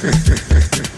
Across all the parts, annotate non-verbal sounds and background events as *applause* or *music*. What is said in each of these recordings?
Sí, *laughs*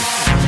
Thank you.